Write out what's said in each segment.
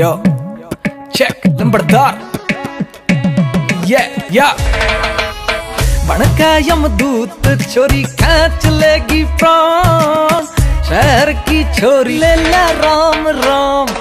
Yo, check लंबड़दार Yeah, yeah. बणकायम दूत छोरी खाच लेगी प्राण शहर की छोरी ले ला राम राम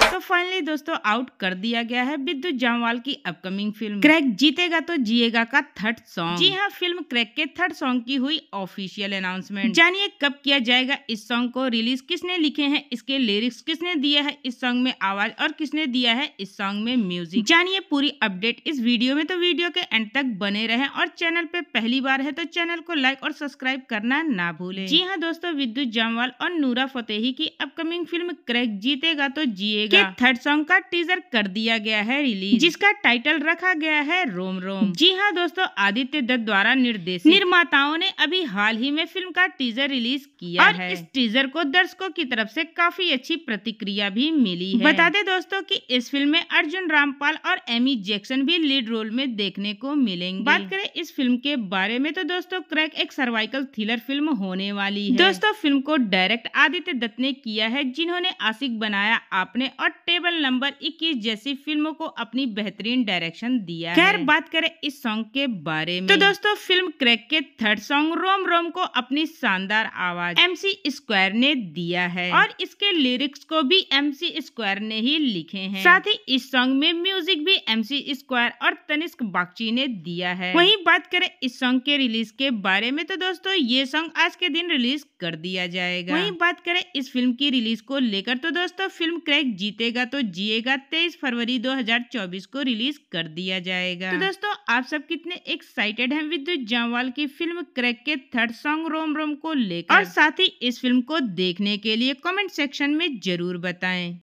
दोस्तों आउट कर दिया गया है विद्युत जामवाल की अपकमिंग फ़िल्म क्रैक जीतेगा तो जिएगा का थर्ड सॉन्ग जी हाँ फ़िल्म क्रैक के थर्ड सॉन्ग की हुई ऑफिशियल अनाउंसमेंट जानिए कब किया जाएगा इस सॉन्ग को रिलीज़ किसने लिखे हैं इसके लिरिक्स किसने दिया है इस सॉन्ग में आवाज़ और किसने दिया है इस सॉन्ग में म्यूज़िक जानिए पूरी अपडेट इस वीडियो में तो वीडियो के एंड तक बने रहे और चैनल पे पहली बार है तो चैनल को लाइक और सब्सक्राइब करना ना भूले। जी हाँ दोस्तों विद्युत जामवाल और नूरा फतेही की अपकमिंग फ़िल्म क्रैक जीतेगा तो जिएगा। थर्ड सॉन्ग का टीजर कर दिया गया है रिलीज़ जिसका टाइटल रखा गया है रोम रोम। जी हाँ दोस्तों आदित्य दत्त द्वारा निर्देशित। निर्माताओं ने अभी हाल ही में फ़िल्म का टीजर रिलीज़ किया और है। इस टीजर को दर्शकों की तरफ़ से काफ़ी अच्छी प्रतिक्रिया भी मिली है। बता दें दोस्तों कि इस फ़िल्म में अर्जुन रामपाल और एमी जैक्सन भी लीड रोल में देखने को मिलेंगे। बात करें इस फ़िल्म के बारे में तो दोस्तों क्रैक एक सर्वाइकल थ्रिलर फ़िल्म होने वाली है। दोस्तों फ़िल्म को डायरेक्ट आदित्य दत्त ने किया है जिन्होंने आशिक बनाया आपने और टेबल नंबर 21 जैसी फ़िल्मों को अपनी बेहतरीन डायरेक्शन दिया खैर बात करें इस सॉन्ग के बारे में। तो दोस्तों फ़िल्म क्रैक के थर्ड सॉन्ग रोम रोम को अपनी शानदार आवाज़ एमसी स्क्वायर ने दिया है। और इसके लिरिक्स को भी एमसी स्क्वायर ने ही लिखे हैं। साथ ही इस सॉन्ग में म्यूज़िक भी एमसी स्क्वायर और तनिष्क बागची ने दिया है। वही बात करें इस सॉन्ग के रिलीज़ के बारे में तो दोस्तों ये सॉन्ग आज के दिन रिलीज़ कर दिया जाएगा। वही बात करें इस फ़िल्म की रिलीज़ को लेकर तो दोस्तों फ़िल्म क्रैक जीतेगा तो जिएगा तेईस फरवरी 2024 को रिलीज़ कर दिया जाएगा। तो दोस्तों आप सब कितने एक्साइटेड हैं विद्युत जामवाल की फ़िल्म क्रैक के थर्ड सॉन्ग रोम रोम को लेकर? और साथ ही इस फ़िल्म को देखने के लिए कमेंट सेक्शन में ज़रूर बताएँ।